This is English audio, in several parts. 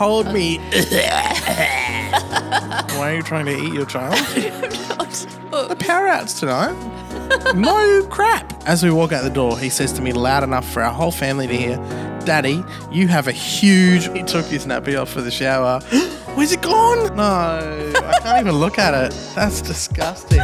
Hold me. Why are you trying to eat your child? The power outs tonight. no crap. As we walk out the door, he says to me loud enough for our whole family to hear, Daddy, you have a huge. He took his nappy off for the shower. Where's it gone? No, I can't even look at it. That's disgusting.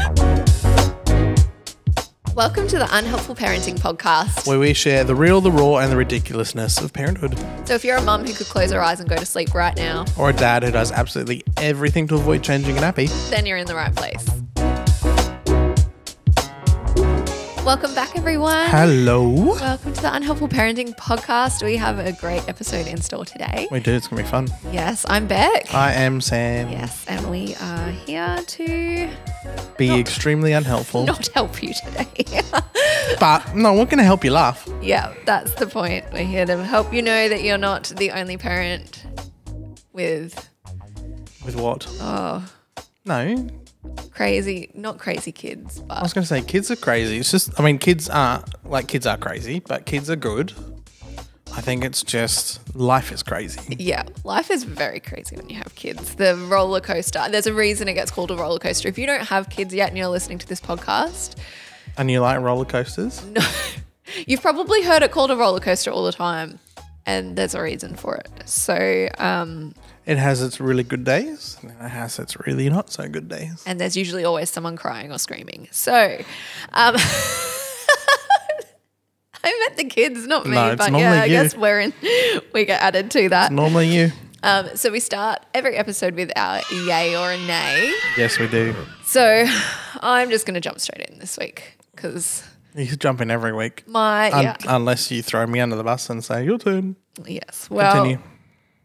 Welcome to the Unhelpful Parenting Podcast. Where we share the real, the raw, and the ridiculousness of parenthood. So, if you're a mum who could close her eyes and go to sleep right now, Or a dad who does absolutely everything to avoid changing a nappy. then you're in the right place. Welcome back, everyone. Hello. Welcome to the Unhelpful Parenting Podcast. We have a great episode in store today. We do, it's going to be fun. Yes, I'm Bec. I am Sam. Yes, and we are here to Be extremely unhelpful. not help you today. But no, we're going to help you laugh. yeah, that's the point. We're here to help you know that you're not the only parent with With what? oh No, crazy, not crazy kids, I was going to say kids are crazy. It's just, I mean, kids are, like, kids are crazy, but kids are good. I think it's just life is crazy. Yeah, life is very crazy when you have kids. The roller coaster, there's a reason it gets called a roller coaster. If you don't have kids yet and you're listening to this podcast, And you like roller coasters? no, you've probably heard it called a roller coaster all the time, and there's a reason for it. So, um, It has its really good days, and it has its really not so good days. and there's usually always someone crying or screaming. So, um, I meant the kids, not me, No, it's but yeah, I you. guess we're in. We get added to that. Normally you. Um, so we start every episode with our yay or a nay. Yes, we do. So I'm just going to jump straight in this week because You jump in every week. my Un- yeah Unless you throw me under the bus and say, your turn. yes well Continue.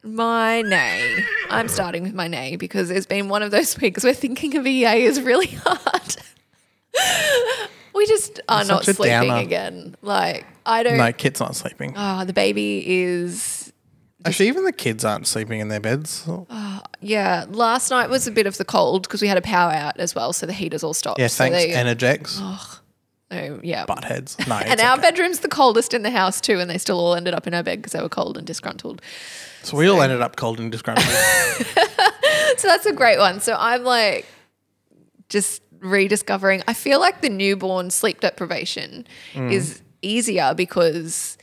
My nay I'm starting with my nay because it's been one of those weeks where thinking of a yay is really hard. we just are not sleeping downer. again. Like I don't. No, kid's aren't sleeping. Oh, the baby is Actually, even the kids aren't sleeping in their beds. Ah, yeah. Last night was a bit of the cold because we had a power out as well, so the heaters all stopped. yeah, so thanks, they- Energex. oh, yeah. Buttheads. No, and our okay. bedroom's the coldest in the house too, and they still all ended up in our bed because they were cold and disgruntled. So we all ended up cold and disgruntled. So that's a great one. So I'm like just rediscovering. I feel like the newborn sleep deprivation mm. is easier because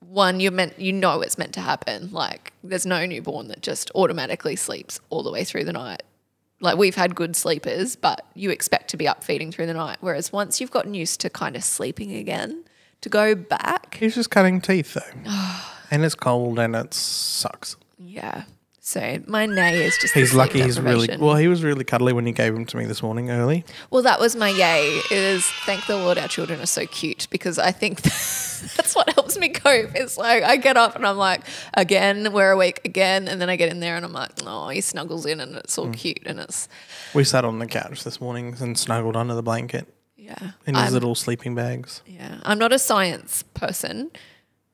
one, you're meant you know it's meant to happen. Like there's no newborn that just automatically sleeps all the way through the night. Like we've had good sleepers, but you expect to be up feeding through the night. Whereas once you've gotten used to kind of sleeping again, to go back, He's just cutting teeth, though. and it's cold and it sucks. yeah. So my nay is just He's lucky he's really, well, he was really cuddly when you gave him to me this morning early. Well, that was my yay. Is thank the Lord our children are so cute because I think that's what helps me cope. It's like I get up and I'm like, again, we're awake again, and then I get in there and I'm like, oh, he snuggles in and it's all mm. cute and it's We sat on the couch this morning and snuggled under the blanket yeah. in his I'm, little sleeping bags. yeah, I'm not a science person,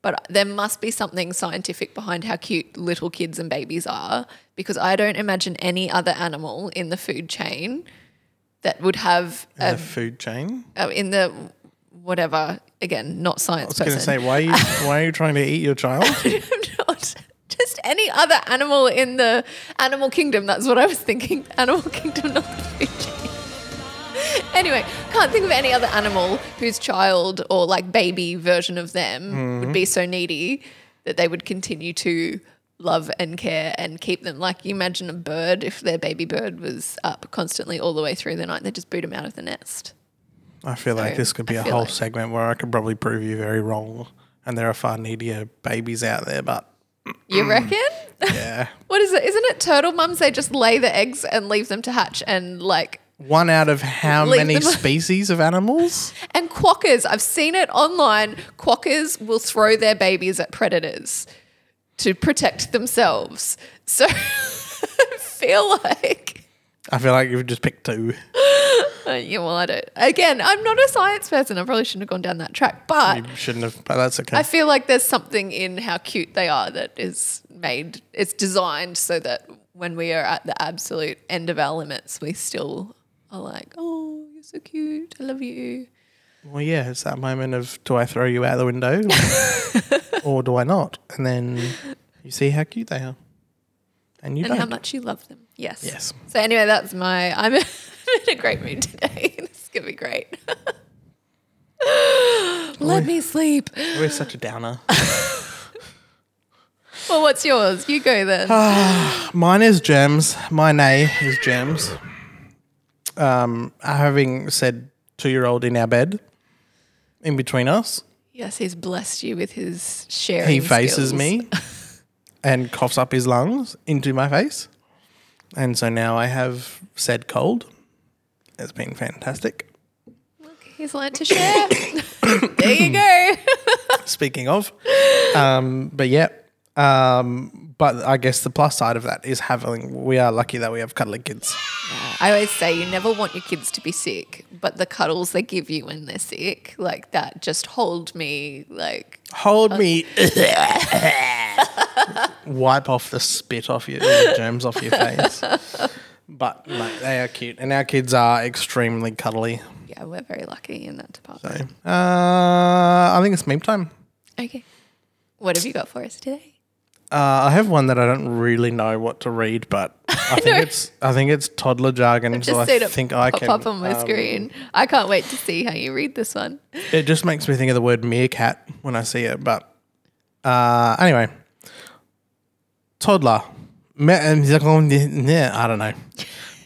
but there must be something scientific behind how cute little kids and babies are because I don't imagine any other animal in the food chain that would have In a the food chain. uh, in the whatever again not science. I was going to say, why are, you, why are you trying to eat your child? not just any other animal in the animal kingdom that's what i was thinking animal kingdom not the food chain anyway can't think of any other animal whose child or like baby version of them would be mm-hmm. so needy that they would continue to love and care and keep them like you imagine a bird if their baby bird was up constantly all the way through the night they'd just boot them out of the nest I feel like this could be I a whole like- segment where I could probably prove you very wrong. And there are far needier babies out there, but you reckon yeah. What is it? Isn't it turtle mums? They just lay the eggs and leave them to hatch and like One out of how many species of animals? and quokkas. I've seen it online. Quokkas will throw their babies at predators to protect themselves. So I feel like I feel like you've just picked two. uh, yeah, well, I don't. Again, I'm not a science person. I probably shouldn't have gone down that track, but You shouldn't have, but that's okay. I feel like there's something in how cute they are that is made. It's designed so that when we are at the absolute end of our limits, we still are like, oh, you're so cute. I love you. well, yeah, it's that moment of do I throw you out the window or do I not? And then you see how cute they are. and you and don't. how much you love them. Yes. Yes. So anyway, that's my. I'm in a great mood today. this is gonna be great. Let me sleep. We're such a downer. Well, what's yours? You go then. Mine is gems. My nay is gems. Um, having said two-year-old in our bed, in between us, yes, he's blessed you with his sharing. he faces skills. me and coughs up his lungs into my face, and so now I have said cold. It's been fantastic. Look, he's learned to share. there you go. Speaking of, um, but yeah, um, but I guess the plus side of that is having. We are lucky that we have cuddly kids. I always say you never want your kids to be sick, but the cuddles they give you when they're sick, like that, just hold me. Like Hold me. Wipe off the spit off your the germs off your face. But mate, they are cute, and our kids are extremely cuddly. yeah, we're very lucky in that So, department. uh, I think it's meme time. Okay, what have you got for us today? Uh, I have one that I don't really know what to read, but I think it's I think it's toddler jargon, Just so I seen it think I pop can. up on my um, screen. I can't wait to see how you read this one. It just makes me think of the word meerkat when I see it. But uh, anyway, toddler. Me- and he's like, "Oh, I don't know.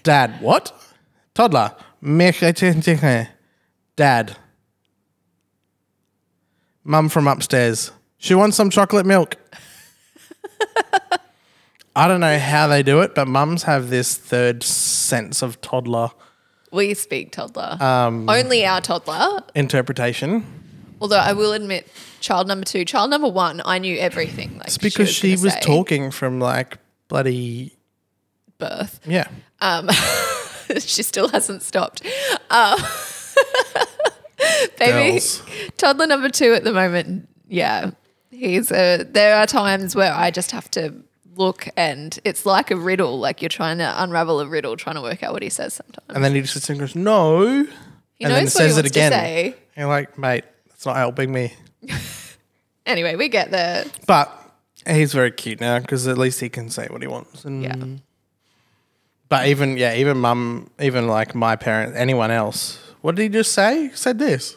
Dad, what? Toddler. Dad. Mum from upstairs. She wants some chocolate milk. I don't know how they do it, but mums have this third sense of toddler We speak toddler. Um, Only our toddler. interpretation. Although I will admit, child number two, child number one, I knew everything. Like It's because she gonna was say talking from like bloody birth. yeah. she still hasn't stopped. Um, baby, toddler number two at the moment. Yeah, he's a. There are times where I just have to look, and it's like a riddle. Like you're trying to unravel a riddle, trying to work out what he says. Sometimes And then he just sits and goes, No. he and knows then what says he it again. to say. And you're like, mate, that's not helping me. Anyway, we get there. But he's very cute now because at least he can say what he wants. And Yeah. But even yeah, even mum, even like my parents, anyone else. What did he just say? He said this.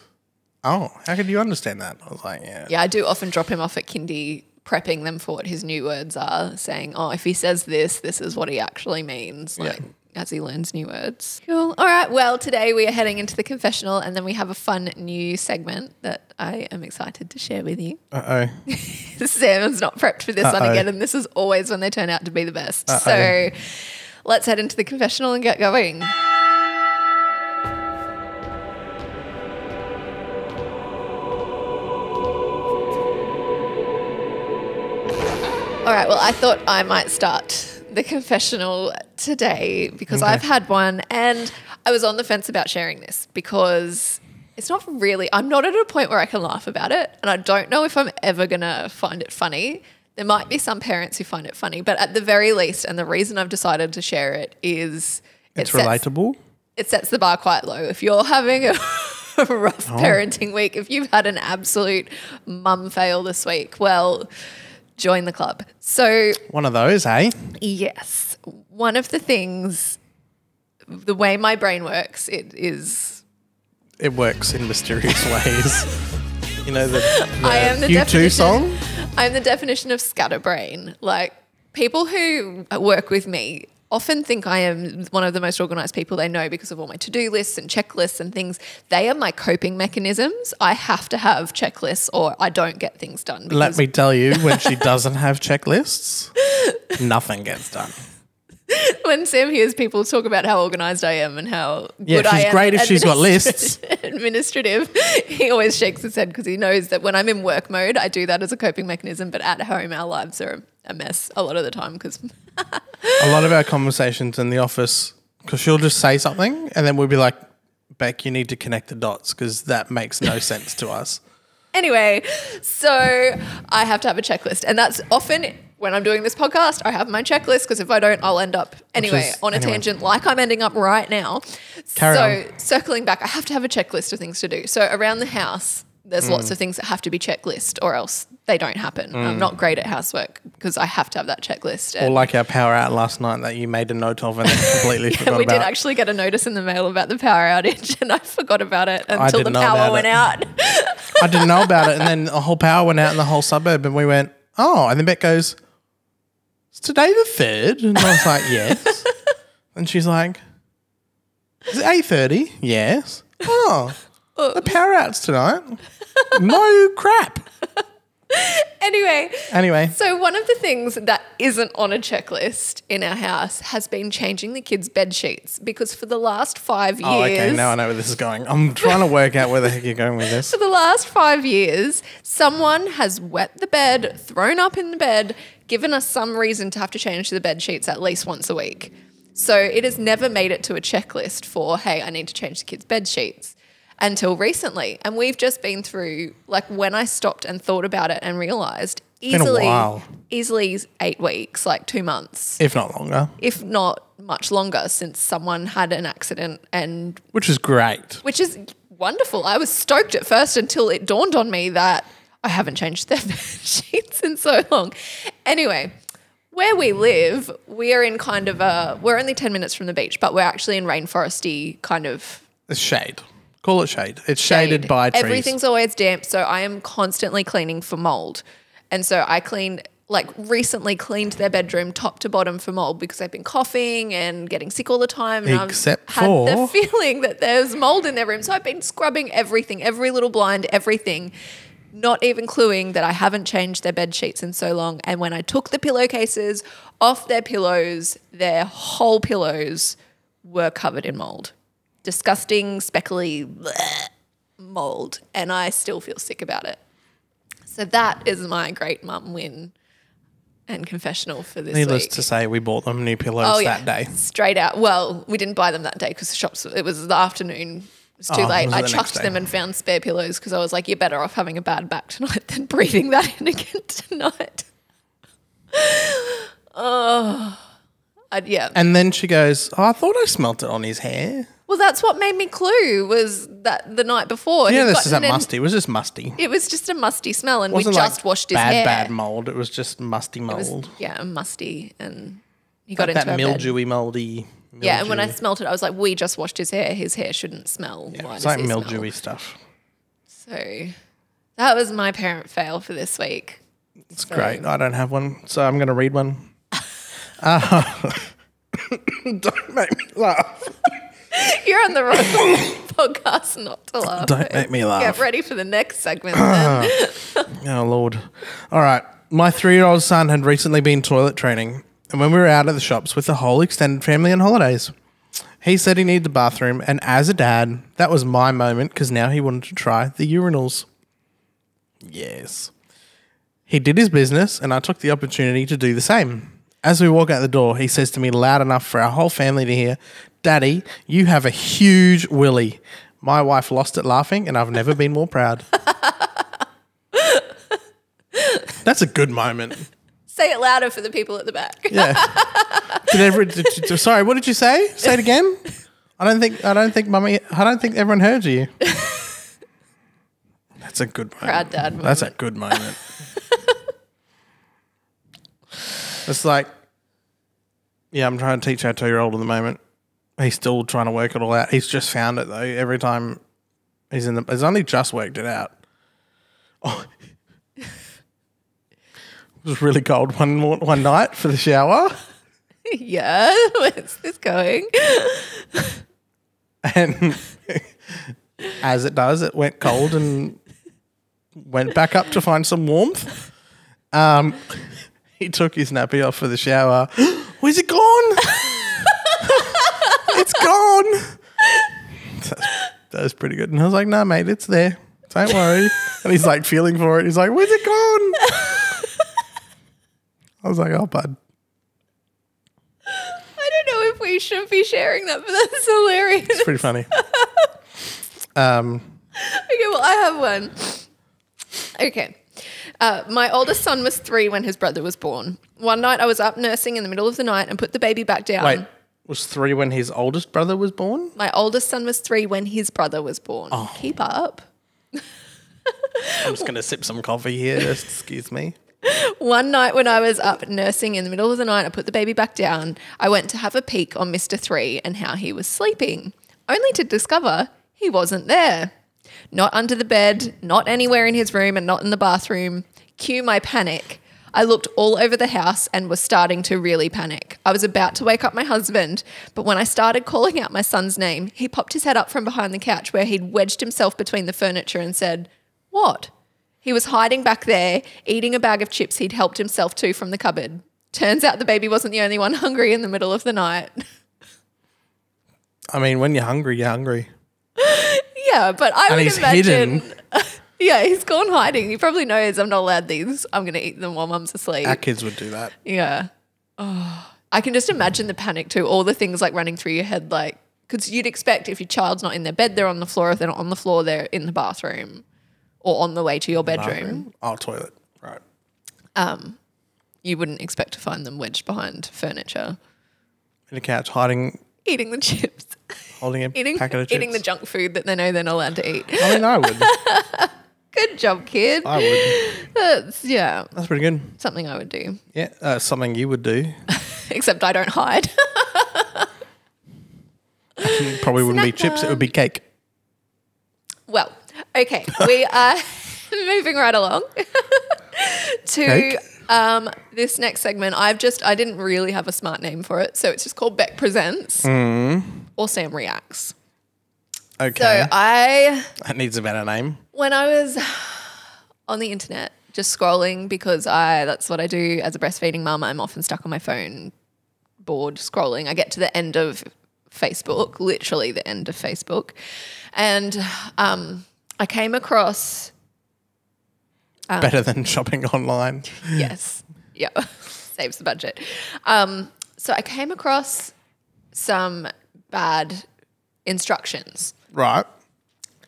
Oh, how could you understand that? I was like, yeah. Yeah, I do often drop him off at kindy, prepping them for what his new words are, saying, "Oh, if he says this, this is what he actually means." Yeah. Like as he learns new words. Cool. All right. Well, today we are heading into the confessional, and then we have a fun new segment that I am excited to share with you. Uh oh. Sam's not prepped for this one Uh-oh. again, and this is always when they turn out to be the best. So let's head into the confessional and get going. All right. Well, I thought I might start the confessional today because I've had one and I was on the fence about sharing this because it's not really, I'm not at a point where I can laugh about it and I don't know if I'm ever going to find it funny. There might be some parents who find it funny, but at the very least, and the reason I've decided to share it is it It's sets- relatable. it sets the bar quite low. If you're having a, a rough Oh. parenting week, if you've had an absolute mum fail this week, well, join the club. So, One of those, eh? yes, one of the things, the way my brain works, it is. It works in mysterious ways. you know the, the I am the U2 song? I'm the definition of scatterbrain. Like people who work with me often think I am one of the most organized people they know because of all my to-do lists and checklists and things. They are my coping mechanisms. I have to have checklists or I don't get things done. Let me tell you, when she doesn't have checklists, nothing gets done. when Sam hears people talk about how organized I am and how Yeah, good I she's am great at if she's got lists. administrative, he always shakes his head because he knows that when I'm in work mode, I do that as a coping mechanism. But at home, our lives are a mess a lot of the time because A lot of our conversations in the office, because she'll just say something and then we'll be like, Bec, you need to connect the dots because that makes no sense to us. Anyway, so I have to have a checklist, and that's often when I'm doing this podcast. I have my checklist because if I don't, I'll end up anyway is- on a anyway. tangent, like I'm ending up right now. Carry so circling back, I have to have a checklist of things to do. So around the house, There's Mm. lots of things that have to be checklist or else they don't happen. I'm not great at housework because I have to have that checklist. Or like our power out last night that you made a note of and then completely yeah, forgot we about. did actually get a notice in the mail about the power outage and I forgot about it until the power went it. out. I didn't know about it, and then the whole power went out in the whole suburb, and we went, "Oh!" And then Bec goes, "Is today the third? And I was like, "Yes." and she's like, "Is it eight thirty? Yes." Oh, the power out's tonight. no crap. anyway, Anyway, So one of the things that isn't on a checklist in our house has been changing the kids' bed sheets because for the last five years, oh, okay, now I know where this is going. I'm trying to work out where the heck you're going with this. for the last five years, someone has wet the bed, thrown up in the bed, given us some reason to have to change the bed sheets at least once a week. So it has never made it to a checklist for, hey, I need to change the kids' bed sheets until recently. And we've just been through, like, when I stopped and thought about it and realized easily, easily eight weeks, like two months, If not longer, if not much longer, since someone had an accident and which is great. which is wonderful. I was stoked at first until it dawned on me that I haven't changed their bed sheets in so long. Anyway, where we live, we are in kind of a we're only 10 minutes from the beach, but we're actually in rainforesty kind of It's shade. Call it shade. It's shaded by trees. Everything's always damp, so I am constantly cleaning for mold. And so I cleaned like recently cleaned their bedroom top to bottom for mold because they've been coughing and getting sick all the time. And Except I've had the feeling that there's mold in their room. So I've been scrubbing everything, every little blind, everything. Not even cluing that I haven't changed their bed sheets in so long. And when I took the pillowcases off their pillows, their whole pillows were covered in mold. Disgusting, speckly bleh, mold. And I still feel sick about it. So that is my great mum win and confessional for this Needless week. to say, we bought them new pillows Oh yeah, that day. straight out. Well, we didn't buy them that day because the shops. It was the afternoon. It was too Oh, late. it I the chucked them and found spare pillows because I was like, "You're better off having a bad back tonight than breathing that in again tonight." oh, I, yeah. And then she goes, "Oh, I thought I smelt it on his hair." Well, that's what made me clue was that the night before. Yeah, this is that musty. It was just musty. It was just a musty smell, and we just like washed his bad, hair. bad mold. It was just musty It was, mold. yeah, musty, and he got Like into that mildewy, moldy. Yeah, and when I smelt it, I was like, "We just washed his hair. His hair shouldn't smell." Why it's like he smell?" mildewy stuff. So that was my parent fail for this week. It's great. I don't have one, so I'm going to read one. Uh, don't make me laugh. You're on the wrong podcast not to laugh. Don't make me laugh. Get ready for the next segment. Then. Oh Lord! All right, my three-year-old son had recently been toilet training, and when we were out at the shops with the whole extended family on holidays, he said he needed the bathroom, and as a dad, that was my moment because now he wanted to try the urinals. Yes, he did his business, and I took the opportunity to do the same. As we walk out the door, he says to me loud enough for our whole family to hear, "Daddy, you have a huge willy." My wife lost it laughing, and I've never been more proud. That's a good moment. Say it louder for the people at the back. Yeah. Did every, did you- sorry, what did you say? Say it again. I don't think I don't think mummy I don't think everyone heard you. That's a good moment. Proud dad That's a good moment. it's like yeah, I'm trying to teach our two year old at the moment. He's still trying to work it all out. He's just found it though. Every time he's in the he's only just worked it out. Oh. It was really cold one one night for the shower. yeah. Where's this going? and as it does, it went cold and went back up to find some warmth. Um, he took his nappy off for the shower. Where's it gone? it's gone. That's- That was pretty good. And I was like, "No, mate, it's there. Don't worry." And he's like feeling for it. He's like, "Where's it gone?" I was like, "Oh, bud." I don't know if we should be sharing that, but that's hilarious. It's pretty funny. Um, Okay, well, I have one. Okay. Uh, my oldest son was three when his brother was born. One night I was up nursing in the middle of the night and put the baby back down. wait, was three when his oldest brother was born? My oldest son was three when his brother was born. Oh. Keep up. I'm just going to sip some coffee here. Excuse me. One night when I was up nursing in the middle of the night, I put the baby back down. I went to have a peek on Mr. Three and how he was sleeping, only to discover he wasn't there. Not under the bed, not anywhere in his room, and not in the bathroom. Cue my panic. I looked all over the house and was starting to really panic. I was about to wake up my husband, but when I started calling out my son's name, he popped his head up from behind the couch where he'd wedged himself between the furniture and said, What? He was hiding back there, eating a bag of chips he'd helped himself to from the cupboard. Turns out the baby wasn't the only one hungry in the middle of the night. I mean, when you're hungry, you're hungry. yeah, but I And would he's imagine. hidden. yeah, he's gone hiding. He probably knows I'm not allowed these. I'm going to eat them while mum's asleep. Our kids would do that. Yeah. Oh, I can just imagine the panic too. All the things like running through your head, like, because you'd expect if your child's not in their bed, they're on the floor. If they're not on the floor, they're in the bathroom or on the way to your bedroom. Oh, toilet. Right. You wouldn't expect to find them wedged behind furniture, In a couch, hiding, eating the chips, holding a eating, packet of chips. eating the junk food that they know they're not allowed to eat. I mean, I would. Good job, kid. I would. That's, yeah, That's pretty good. something I would do. Yeah, uh, something you would do. Except I don't hide. Probably wouldn't be Snack chips. It would be cake. Well, okay, we are moving right along to um, this next segment. I've just I didn't really have a smart name for it, so it's just called Bec Presents or Sam Reacts. Okay. So I, that needs a better name. when I was on the internet, just scrolling because I that's what I do as a breastfeeding mum. I'm often stuck on my phone, bored scrolling. I get to the end of Facebook, literally the end of Facebook, and um, I came across Um, better than shopping online. yes. Yeah. Saves the budget. Um, so I came across some bad instructions Right.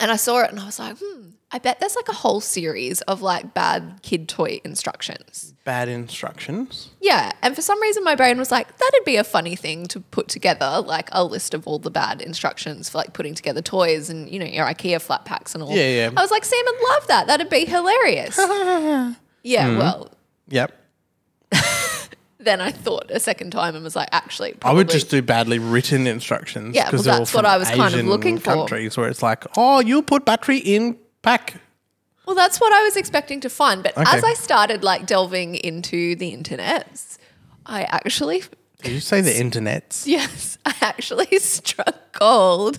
and I saw it and I was like, hmm, I bet there's like a whole series of like bad kid toy instructions. Bad instructions. Yeah. And for some reason, my brain was like, that'd be a funny thing to put together, like a list of all the bad instructions for like putting together toys and, you know, your IKEA flat packs and all. Yeah, yeah. I was like, Sam would love that. That'd be hilarious. yeah. Mm-hmm. Well, Yep. then I thought a second time and was like, actually, I would just do badly written instructions. Yeah, well, that's what I was kind of Asian looking for. Countries where it's like, oh, you put battery in pack. Well, that's what I was expecting to find. But Okay. as I started like delving into the internet, I actually, Did you say the internets? yes, I actually struck gold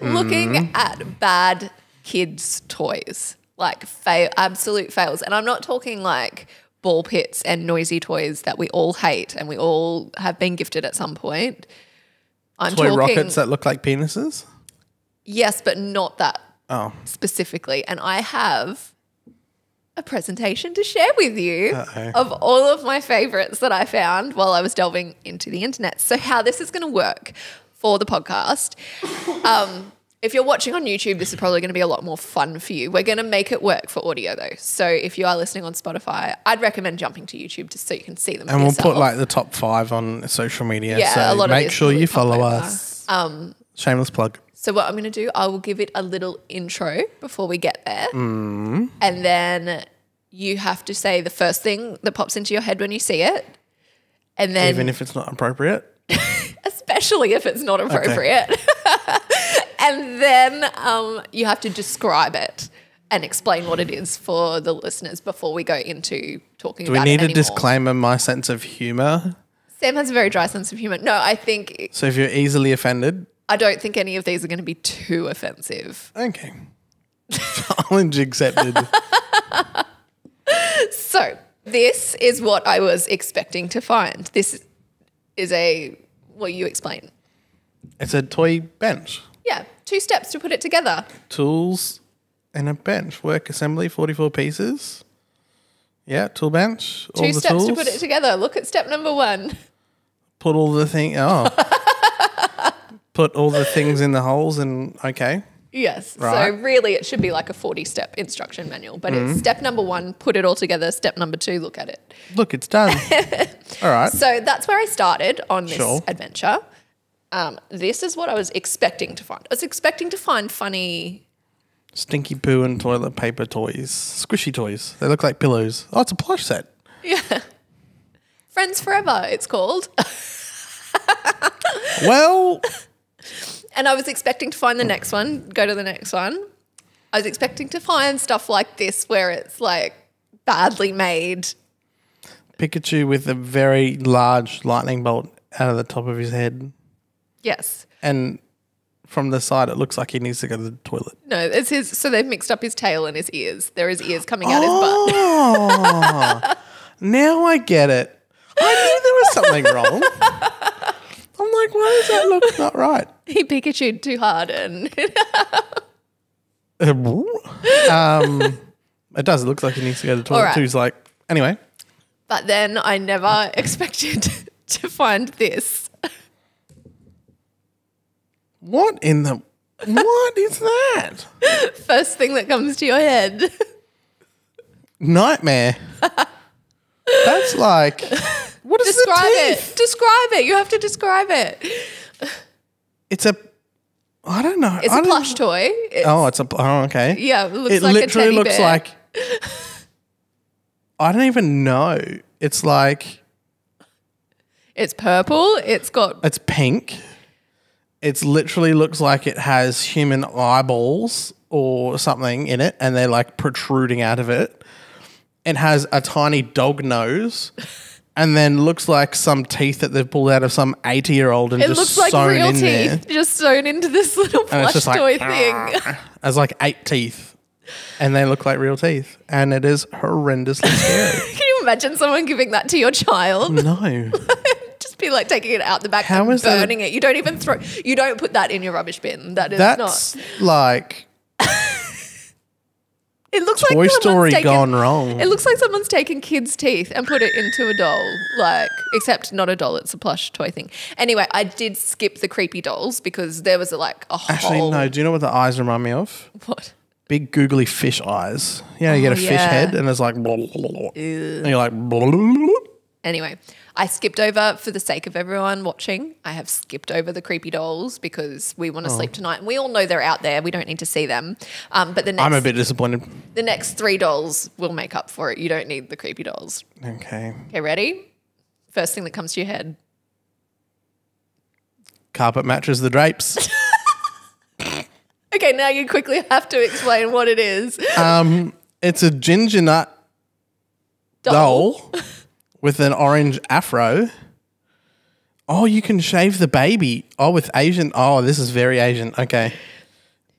looking Mm. at bad kids' toys, like fail, absolute fails. And I'm not talking like ball pits and noisy toys that we all hate and we all have been gifted at some point. I'm Toy talking, rockets that look like penises? yes, but not that Oh, specifically, and I have a presentation to share with you Uh-oh. of all of my favorites that I found while I was delving into the internet. So, how this is going to work for the podcast. Um, if you're watching on YouTube, this is probably going to be a lot more fun for you. We're going to make it work for audio though. So, if you are listening on Spotify, I'd recommend jumping to YouTube just so you can see them. and we'll yourself. put like the top five on social media. Yeah, so a lot of make this sure you follow us. Um, Shameless plug. So what I'm going to do, I will give it a little intro before we get there, Mm. and then you have to say the first thing that pops into your head when you see it, and then Even if it's not appropriate. especially if it's not appropriate, and then um, you have to describe it and explain what it is for the listeners before we go into talking Do we need a disclaimer my sense of humor? Sam has a very dry sense of humor. No, I think So if you're easily offended, I don't think any of these are going to be too offensive. okay. Challenge accepted. So, this is what I was expecting to find. This is a, well, you explain. it's a toy bench. Yeah, two steps to put it together. Tools and a bench. Work assembly, 44 pieces. Yeah, tool bench. all Two the steps tools. to put it together. Look at step number one. Put all the thing. Oh. put all the things in the holes and okay. Yes. Right. So, really, it should be like a 40 step instruction manual. But it's step number one, put it all together. Step number two, look at it. Look, it's done. all right. So, that's where I started on this Sure. adventure. Um, this is what I was expecting to find. I was expecting to find funny Stinky poo and toilet paper toys. Squishy toys. They look like pillows. Oh, it's a plush set. Yeah. Friends Forever, it's called. Well, And I was expecting to find the next one. Go to the next one. I was expecting to find stuff like this where it's like badly made. Pikachu with a very large lightning bolt out of the top of his head. Yes. And from the side, it looks like he needs to go to the toilet. No, it's his. So they've mixed up his tail and his ears. There is ears coming out his butt. Oh, now I get it. I knew there was something wrong. Like, why does that look not right? He Pikachu'd too hard and um, it does. It looks like he needs to go to the toilet Alright. too. He's like, anyway, But then I never expected to find this. what in the what is that? First thing that comes to your head. Nightmare. That's like, what is Describe the it. Describe it. You have to describe it. It's a, I don't know. It's I a don't- plush toy. It's, Oh, it's a. Oh, okay. yeah, it looks it like a literally teddy looks bear. like. I don't even know. It's like It's purple. It's got it's pink. It's literally looks like it has human eyeballs or something in it, and they're like protruding out of it. It has a tiny dog nose, and then looks like some teeth that they've pulled out of some eighty-year-old and it just looks like sewn real in teeth there. just sewn into this little And plush just like, toy thing. There's like eight teeth, and they look like real teeth, and it is horrendously scary. Can you imagine someone giving that to your child? no. Just be like taking it out the back How and is that burning it. You don't even throw. You don't put that in your rubbish bin. That is That's not. like It looks Toy like someone's Story taken, gone wrong. It looks like someone's taken kids' teeth and put it into a doll. Like, except not a doll. It's a plush toy thing. Anyway, I did skip the creepy dolls because there was like a Actually, whole. no. Do you know what the eyes remind me of? What? Big googly fish eyes. You know, you get a Oh, fish yeah. head and it's like, blah, blah, blah, blah. and you're like, blah, blah, blah, blah. Anyway, I skipped over for the sake of everyone watching. I have skipped over the creepy dolls because we want to Oh. sleep tonight, and we all know they're out there. We don't need to see them. Um, but the next, I'm a bit disappointed. the next three dolls will make up for it. You don't need the creepy dolls. Okay. Okay, ready? First thing that comes to your head. Carpet matches the drapes. Okay, now you quickly have to explain what it is. um, it's a ginger nut doll with an orange afro. Oh, you can shave the baby. Oh, with Asian. Oh, this is very Asian. Okay.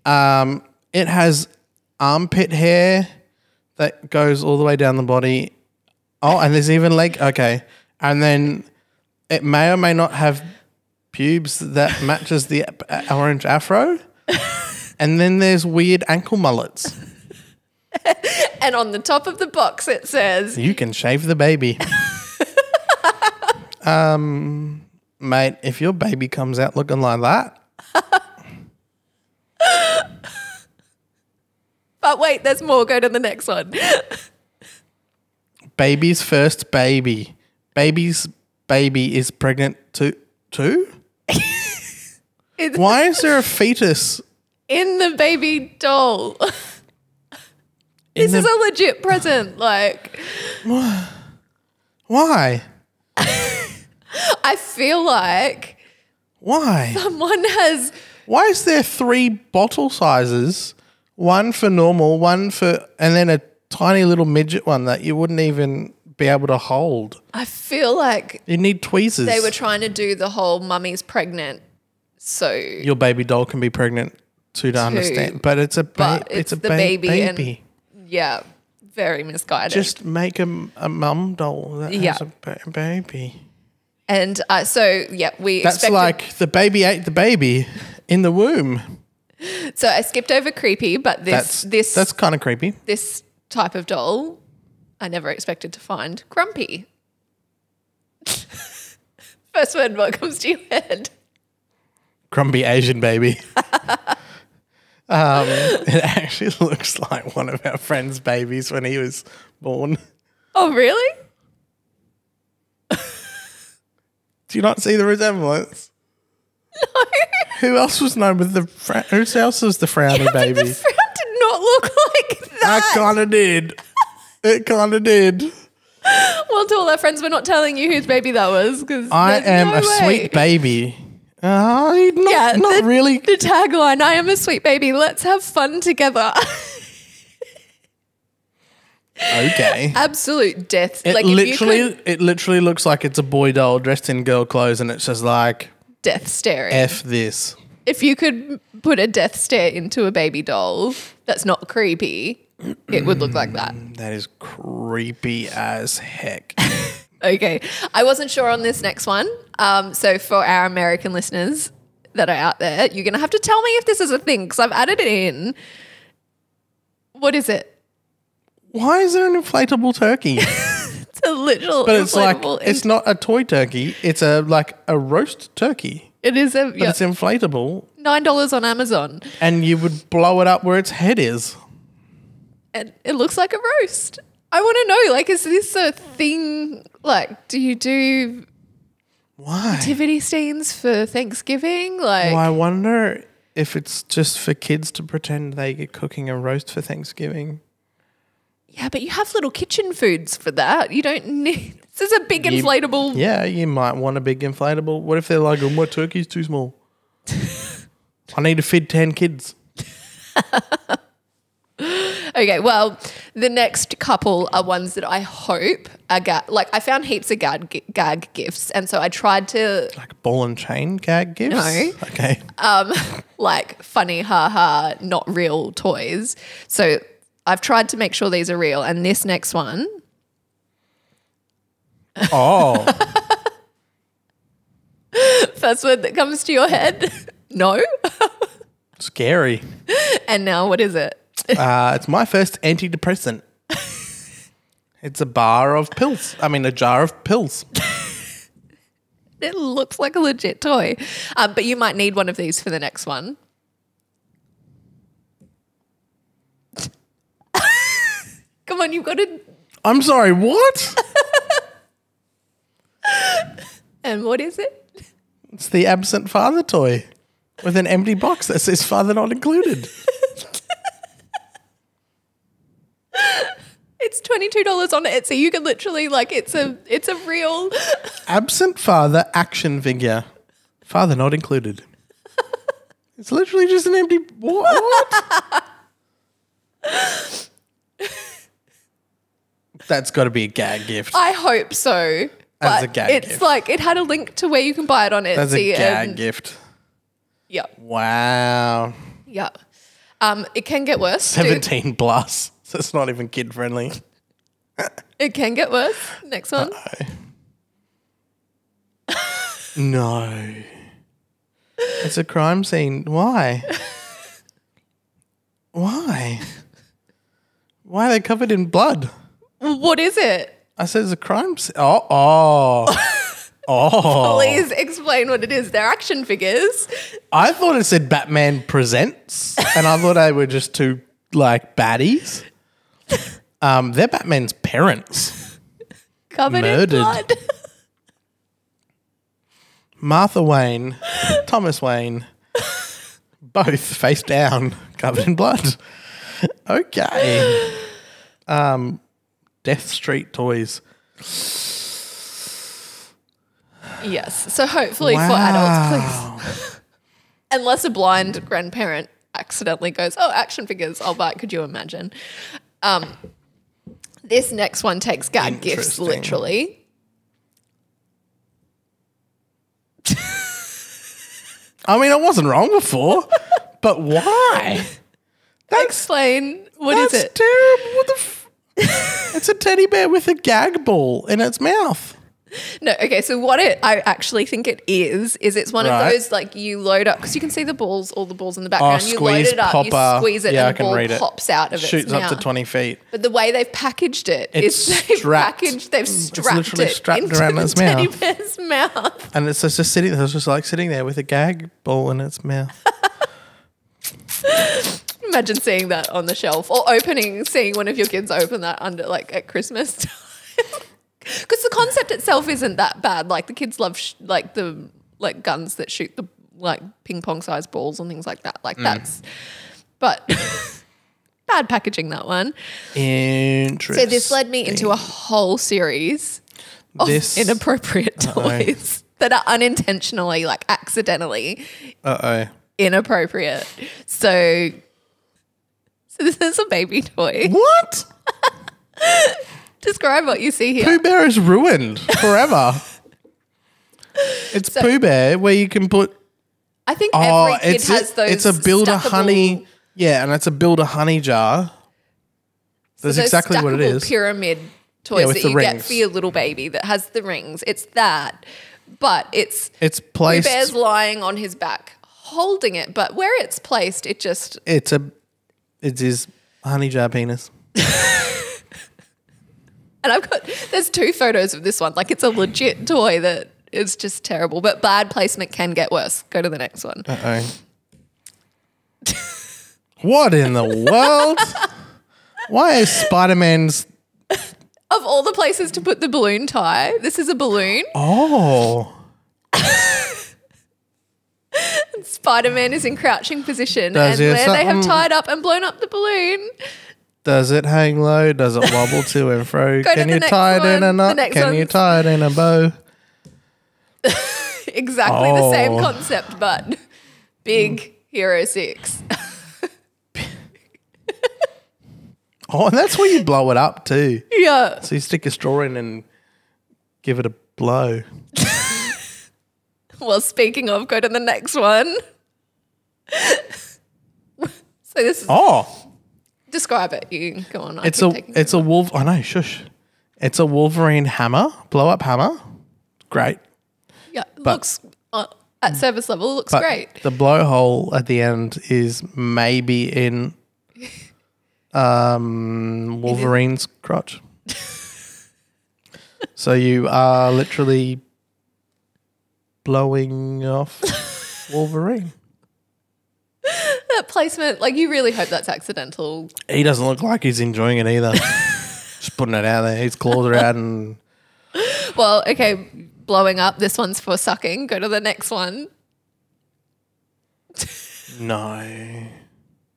Um, it has armpit hair that goes all the way down the body. Oh, and there's even leg. Okay, and then it may or may not have pubes that matches the orange afro. and then there's weird ankle mullets. And on the top of the box, it says, You can shave the baby. um, mate, if your baby comes out looking like that, but wait, there's more. Go to the next one. baby's first baby, baby's baby is pregnant too. Too? It's Why is there a fetus? in the baby doll. This is a legit present. Like, Why? I feel like Why? someone has. Why is there three bottle sizes? One for normal, one for, and then a tiny little midget one that you wouldn't even be able to hold. I feel like You need tweezers. they were trying to do the whole mummy's pregnant. So, your baby doll can be pregnant too to understand, but it's a ba- But it's, it's a ba- baby and- baby. yeah, very misguided. Just make a, a mum doll that Yeah. has a ba- baby. And uh, so, yeah, we That's like the baby ate the baby in the womb. so I skipped over creepy, but this That's this that's kind of creepy. this type of doll, I never expected to find grumpy. First word, what comes to your head? Grumpy Asian baby. um, it actually looks like one of our friend's babies when he was born. Oh, really? Do you not see the resemblance? No. Who else was known with the fr- who else was the frowny But baby? the frown did not look like I that. kind of did. It kind of did. well, to all our friends, we're not telling you whose baby that was because I am a sweet baby. Uh, not, Yeah, not the- really. The tagline: "I am a sweet baby. Let's have fun together." Okay. Absolute death. It like literally, could it literally looks like it's a boy doll dressed in girl clothes, and it's just like death staring. f this. if you could put a death stare into a baby doll that's not creepy, it would look like that. That is creepy as heck. Okay. I wasn't sure on this next one. Um, so for our American listeners that are out there, you're going to have to tell me if this is a thing because I've added it in. What is it? Why is there an inflatable turkey? It's a literal. But it's like inflatable- it's not a toy turkey. It's a like a roast turkey, it is a but yeah, it's inflatable, nine dollars on Amazon, and you would blow it up where its head is. and it looks like a roast. I want to know, like, is this a thing? Like, do you do Why? nativity scenes for Thanksgiving? Like, Well, I wonder if it's just for kids to pretend they get cooking a roast for Thanksgiving. Yeah, but you have little kitchen foods for that. You don't need. This is a big You- inflatable. Yeah, you might want a big inflatable. What if they're like, oh, my turkey's too small? I need to feed 10 kids. Okay, well, the next couple are ones that I hope are ga- like I found heaps of gag, gag gifts, and so I tried to Like ball and chain gag gifts? No. Okay. um, like funny, haha, not real toys. So I've tried to make sure these are real, and this next one, Oh, first word that comes to your head, no. scary. and now what is it? Uh, it's my first antidepressant. It's a bar of pills. I mean, a jar of pills. It looks like a legit toy, um, but you might need one of these for the next one. Come on, you've got to. I'm sorry, what? And what is it? It's the absent father toy with an empty box that says father not included. It's twenty two dollars on Etsy. You can literally like it's a it's a real. Absent father action figure. Father not included. It's literally just an empty. What? That's got to be a gag gift. I hope so. That's a gag It's gift. like it had a link to where you can buy it on Etsy. That's a gag and, gift. Yeah, Wow. yeah. Um, it can get worse. too. 17 plus. So it's not even kid friendly. It can get worse. Next one. No. It's a crime scene. Why? Why? Why are they covered in blood? What is it? I said it's a crime scene. Oh, oh. Oh. Please explain what it is. They're action figures I thought it said Batman Presents, and I thought they were just two, like, baddies. Um, they're Batman's parents. covered Murdered. in blood. Martha Wayne, Thomas Wayne, both face down, covered in blood. Okay. Um, Death Street toys. yes. So hopefully for adults, please. Unless a blind grandparent accidentally goes, "Oh, action figures, I'll buy." it." Could you imagine? Um, this next one takes gag gifts literally. I mean, I wasn't wrong before, but why? Explain what is That's it? terrible. What the? It's a teddy bear with a gag ball in its mouth. No, okay. So what it I actually think it is is it's one Right. of those like you load up because you can see the balls, all the balls in the background. Oh, you load Oh, it up, popper. you squeeze it, Yeah, I and the can ball read it. pops out of it. Shoots up mouth. to 20 feet. But the way they've packaged it It's is they've strapped. packaged, they've mm, It's strapped it strapped into around its teddy bear's mouth. And it's just, just sitting. It's just like sitting there with a gag ball in its mouth. Imagine seeing that on the shelf or opening, seeing one of your kids open that under like at Christmas time. Because the concept itself isn't that bad. Like the kids love sh- like the like guns that shoot the like ping pong sized balls and things like that. Mm. Like that's, but bad packaging that one. Interesting. So this led me into a whole series of This- inappropriate toys that are unintentionally, like accidentally Uh oh. inappropriate. So, so this is a baby toy. What? Describe what you see here. Pooh Bear is ruined forever. it's Pooh Bear where you can put. I think Oh, every kid it's has a, those. it's a builder honey. Yeah, and it's a builder honey jar. That's those exactly what it is. Pyramid toys with that you get for your little baby that has the rings. It's that, but it's It's Pooh. Bear's lying on his back, holding it. But where it's placed, it just It's a. It's his honey jar penis. And I've got there's two photos of this one. Like it's a legit toy that is just terrible. But bad placement can get worse. Go to the next one. Uh oh. what in the world? Why is Spider Man's. Of all the places to put the balloon tie, this is a balloon. Oh. Spider Man is in crouching position, Does and have they have tied up and blown up the balloon. Does it hang low? Does it wobble to and fro? Go Can you tie it in a knot? Can you tie it in a bow? Exactly the same Oh. concept, but big hmm. Hero Six. Oh, and that's where you blow it up too. yeah. So you stick a straw in and give it a blow. Well, speaking of, go to the next one. so this is Oh, describe it. You go on. I it's a it's a wolf. I know, shush. It's a Wolverine hammer, blow up hammer. Great, yeah. it looks uh, at service level. Looks but great. the blowhole at the end is maybe in um, Wolverine's crotch. so you are literally blowing off Wolverine. That placement, like you really hope that's accidental. He doesn't look like he's enjoying it either. Just putting it out there. His claws are out and Well, okay, blowing up. This one's for sucking. Go to the next one. no,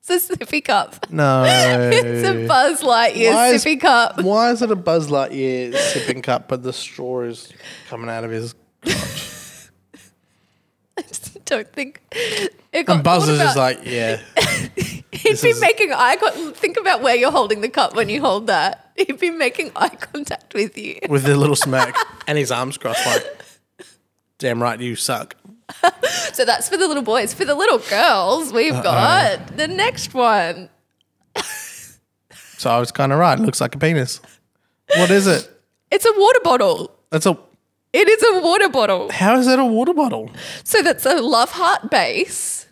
It's a sippy cup. no. It's a Buzz Lightyear Why is- sippy cup. Why is it a Buzz Lightyear sipping cup, but the straw is coming out of his crotch? I just don't think it got And Buzz is just like, yeah. He'd be is- making eye contact. Think about where you're holding the cup when you hold that. He'd be making eye contact with you. with a little smirk and his arms crossed, like, damn right, you suck. So that's for the little boys. For the little girls, we've got the next one. So I was kind of right. It looks like a penis. What is it? It's a water bottle. That's a. It is a water bottle. How is that a water bottle? So that's a love heart base.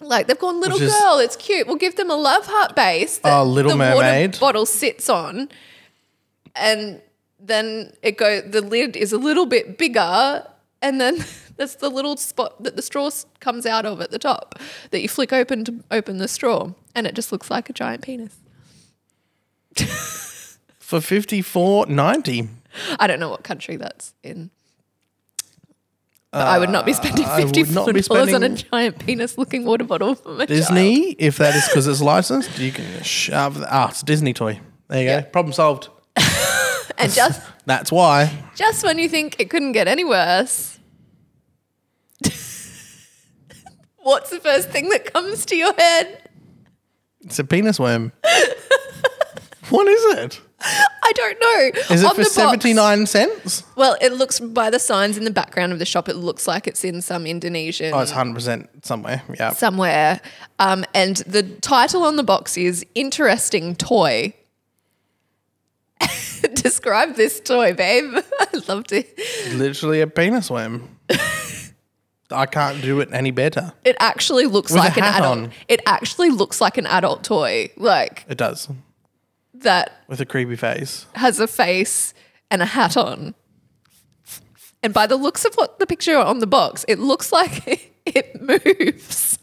Like they've gone little Which is- girl, it's cute. We'll give them a love heart base. that Oh, Little the Mermaid. water bottle sits on, and then it go. The lid is a little bit bigger, and then that's the little spot that the straw s- comes out of at the top that you flick open to open the straw, and it just looks like a giant penis. For fifty four ninety. I don't know what country that's in. But I would not be spending Uh, would fifty not four be dollars on a giant penis-looking water bottle for my child. Disney, if that is because it's licensed, you can shove. Ah, it's a Disney toy. There you go. Problem solved. And just That's why. just when you think it couldn't get any worse, what's the first thing that comes to your head? It's a penis worm. what is it? I don't know. Is it On for seventy nine cents? Well, it looks by the signs in the background of the shop. It looks like it's in some Indonesian Oh, it's hundred percent somewhere. Yeah. somewhere. Um, and the title on the box is "Interesting Toy." Describe this toy, babe. I'd love to. Literally a penis worm. I can't do it any better. It actually looks With like an adult. on. It actually looks like an adult toy, like It does. That With a creepy face. has a face and a hat on. And by the looks of what the picture on the box, it looks like it moves.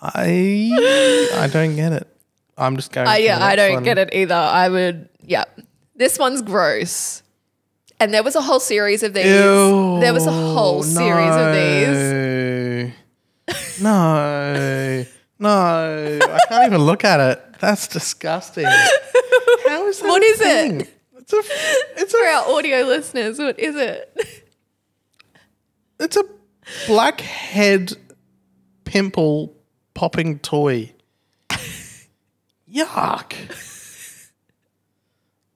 I I don't get it. I'm just going. Uh, yeah, I don't get it either. I would, yeah. This one's gross. And there was a whole series of these. Ew, there was a whole series of these. No, no, I can't even look at it. That's disgusting. How is that? What a it? It's a, it's For a, our audio listeners, what is it? it's a blackhead pimple popping toy. Yuck.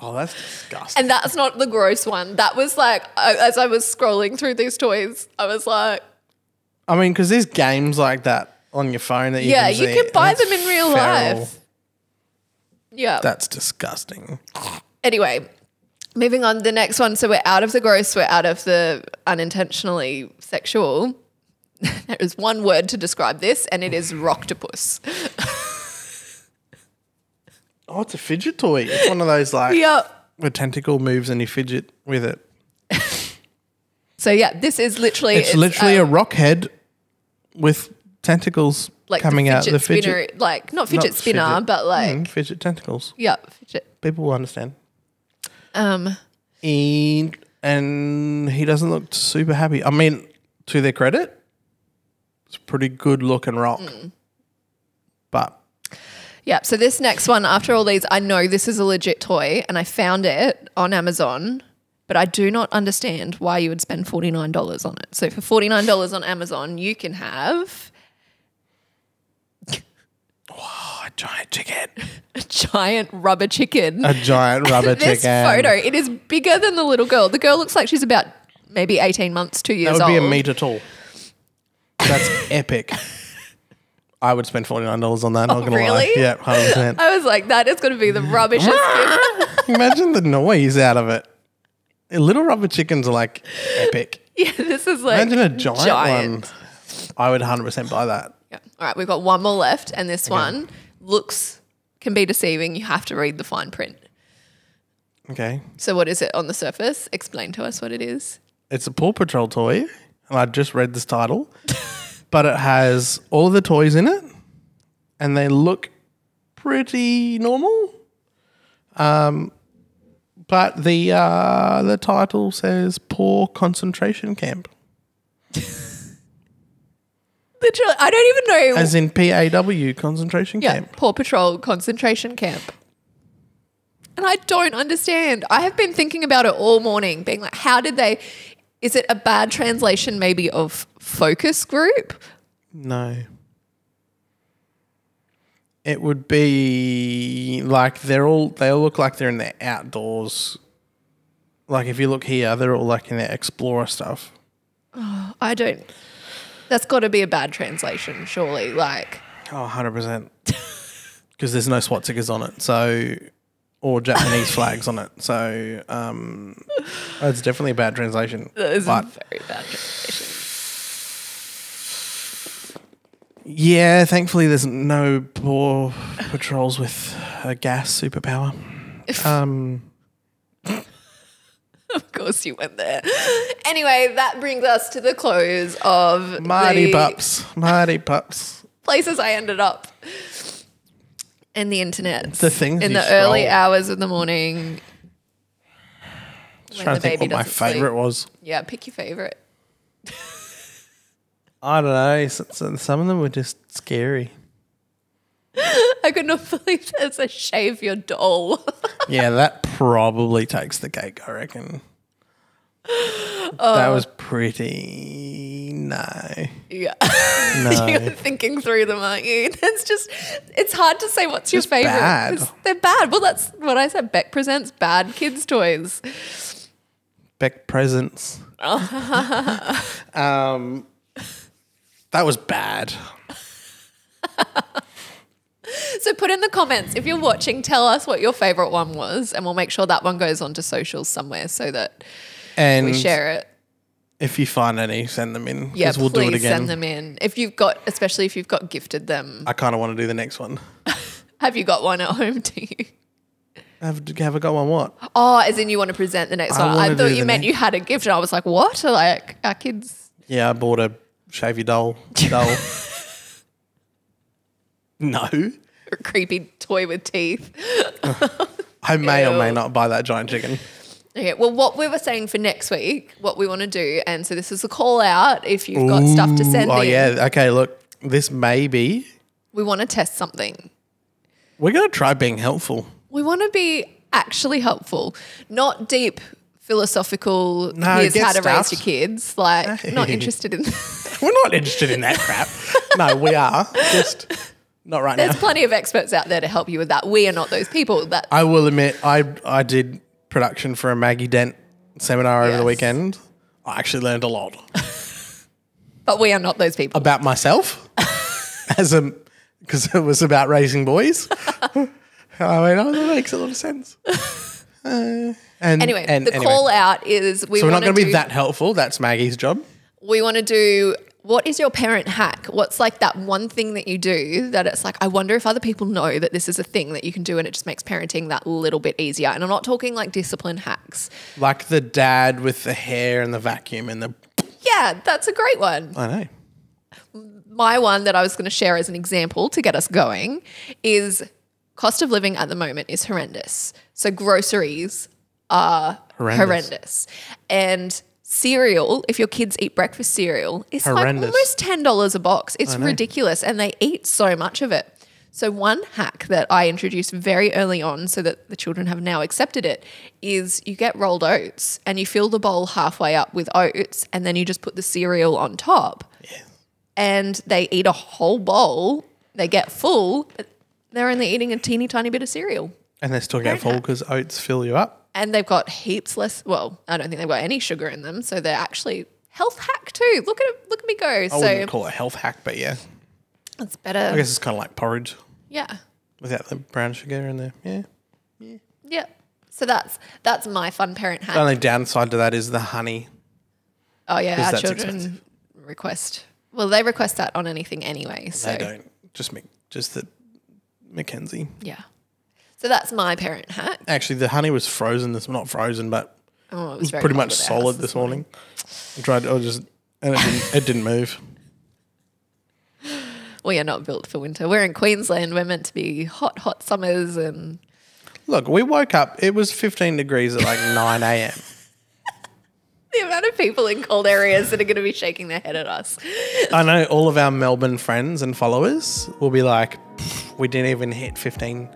Oh, that's disgusting. And that's not the gross one. That was like, I- as I was scrolling through these toys, I was like, I mean, because there's games like that on your phone that you yeah, can you can buy them in real feral. life. Yeah. That's disgusting. anyway, moving on. To the next one. So we're out of the gross. We're out of the unintentionally sexual. there is one word to describe this, and it is rocktopus. Oh, it's a fidget toy. It's one of those like yeah. where tentacle moves and you fidget with it. So yeah, this is literally It's, literally um, a rock head with tentacles like coming the out the fidget. spinner, like not fidget not spinner, fidget. but like Mm, fidget tentacles. yeah, fidget. People will understand. Um, And, and he doesn't look super happy. I mean, to their credit, it's a pretty good looking rock. Mm. But Yeah. So this next one, after all these, I know this is a legit toy, and I found it on Amazon, but I do not understand why you would spend forty nine dollars on it. So for forty nine dollars on Amazon, you can have oh, a giant chicken. a giant rubber chicken. A giant rubber this chicken. photo, it is bigger than the little girl. The girl looks like she's about maybe eighteen months, two years old. That years would be a old. meter tall. That's epic. I would spend forty nine dollars on that. Not oh, gonna lie. Oh. Yeah, hundred percent. I was like, that is going to be the rubbishest gift. Imagine the noise out of it. Little rubber chickens are like epic. yeah, this is like Imagine a giant, giant. one. I would hundred percent buy that. Yeah. All right, we've got one more left, and this one looks can be deceiving. You have to read the fine print. Okay, So, what is it on the surface? Explain to us what it is. it's a Paw Patrol toy, and I just read this title, but it has all the toys in it, and they look pretty normal. Um, but the uh, the title says "Paw Concentration Camp," Literally, I don't even know. as in P A W concentration yeah, camp. Paw Patrol concentration camp. And I don't understand. I have been thinking about it all morning, being like, how did they? Is it a bad translation, maybe, of focus group? No. It would be like they're all they all look like they're in their outdoors. Like if you look here, they're all like in their explorer stuff. Oh, I don't. That's got to be a bad translation, surely. Like, Oh, 100%. Because there's no swastikas on it. So or Japanese flags on it. So um it's definitely a bad translation. that is But a very bad translation. yeah, thankfully there's no Paw Patrols with a gas superpower. Um Of course, you went there. Anyway, that brings us to the close of Marty the pups. Marty pups. places I ended up in the internet. The things in you the early hours of the morning. Just when trying the to think baby what my doesn't sleep. favourite was. Yeah, pick your favorite. I don't know. s- s- Some of them were just scary. I could not believe there's a shave your doll. Yeah, that probably takes the cake, I reckon. Oh. That was pretty. No. yeah. No. You're thinking through them, aren't you? It's just, it's hard to say what's your Just favorite. bad. They're bad. Well, that's what I said. Bec presents bad kids' toys. Bec presents. um, that was bad. So put in the comments if you're watching. Tell us what your favorite one was, and we'll make sure that one goes onto socials somewhere so that And we share it. if you find any, send them in. Yeah, we'll please do it again. send them in. If you've got, especially if you've got gifted them. I kind of want to do the next one. Have you got one at home? Do you? Have, have I got one? What? Oh, as in you want to present the next I one. I thought you meant you had a gift, and I was like, what? Like our kids. Yeah, I bought a shave your doll. Doll. No. A creepy toy with teeth. I may or may not buy that giant chicken. Okay, well, what we were saying for next week, what we want to do, and so this is a call out if you've got stuff to send oh in. yeah. Okay. Look. this may be. We want to test something. We're gonna try being helpful. We want to be actually helpful, not deep philosophical. No, here's how to raise your kids. Like, not interested in. We're not interested in that crap. No, we are just not right now. There's now. plenty of experts out there to help you with that. We are not those people. That I will admit, I I did production for a Maggie Dent seminar over the Yes. weekend. I actually learned a lot but we are not those people. about myself as a because it was about raising boys. I mean, oh, that makes a lot of sense. Uh, and Anyway, and the call out is we So we're not want going to to do be that helpful. That's Maggie's job. we want to do what is your parent hack? What's like that one thing that you do that it's like, I wonder if other people know that this is a thing that you can do and it just makes parenting that little bit easier. And I'm not talking like discipline hacks. Like the dad with the hair and the vacuum and the. Yeah, that's a great one. I know. My one that I was going to share as an example to get us going is cost of living at the moment is horrendous. So groceries are Horrendous. horrendous. And cereal, if your kids eat breakfast cereal, is like almost ten dollars a box. It's ridiculous, and they eat so much of it. So one hack that I introduced very early on, so that the children have now accepted it, is you get rolled oats and you fill the bowl halfway up with oats, and then you just put the cereal on top. Yeah. And they eat a whole bowl. They get full, but they're only eating a teeny tiny bit of cereal And they still get full because oats fill you up. And they've got heaps less. Well, I don't think they've got any sugar in them, so they're actually health hack too. Look at it, look at me go. I so wouldn't call it a health hack, but yeah, it's better. I guess it's kind of like porridge Yeah, without the brown sugar in there. Yeah. yeah. So that's that's my fun parent hack. The only downside to that is the honey. oh yeah, our children expensive. request. Well, they request that on anything anyway. So They don't. Just Mc, just the Mackenzie. yeah. So that's my parent hack. Actually, the honey was frozen. This not frozen, but Oh, it it was pretty much at our house solid this morning. I tried. I just and it didn't, it didn't move. We are not built for winter. We're in Queensland. We're meant to be hot, hot summers and Look, we woke up. It was 15 degrees at like 9 a.m. the amount of people in cold areas that are going to be shaking their head at us. I know all of our Melbourne friends and followers will be like, we didn't even hit 15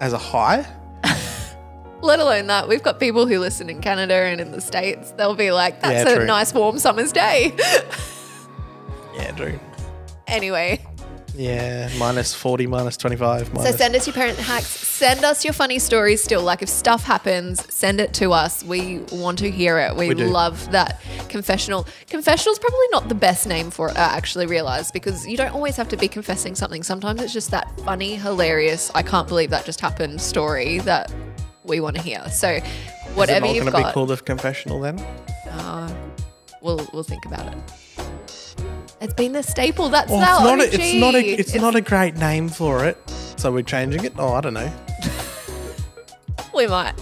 as a high. Let alone that, we've got people who listen in Canada and in the States. They'll be like, that's Yeah, a nice warm summer's day. Yeah, dude. anyway, Yeah, minus 40, minus 25. so send us your parent hacks. Send us your funny stories still. Like if stuff happens, send it to us. We want to hear it. We, We love that confessional. Confessional is probably not the best name for it, I actually realize, because you don't always have to be confessing something. Sometimes it's just that funny, hilarious, I can't believe that just happened story that we want to hear. So Is it whatever not you've going to be got. called a confessional then? Uh, we'll we'll think about it. It's been the staple. That's Oh, our it's not. A, it's not a. It's, not a great name for it. So we're changing it. Oh, I don't know. We might.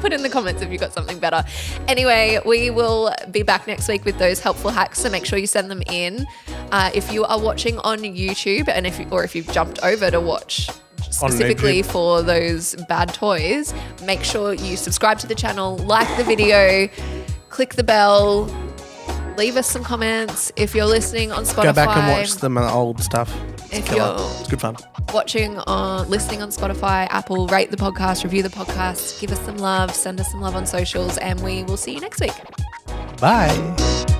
Put in the comments if you've got something better. Anyway, we will be back next week with those helpful hacks. So make sure you send them in. Uh, if you are watching on YouTube, and if you, or if you've jumped over to watch specifically for those bad toys, make sure you subscribe to the channel, like the video, click the bell, leave us some comments. If you're listening on Spotify, Go back and watch the uh, old stuff. It's If killer. you're- It's good fun. watching on listening on Spotify, Apple, rate the podcast, review the podcast, give us some love, send us some love on socials, and we will see you next week. Bye.